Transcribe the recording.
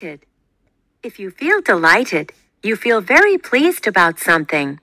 If you feel delighted, you feel very pleased about something.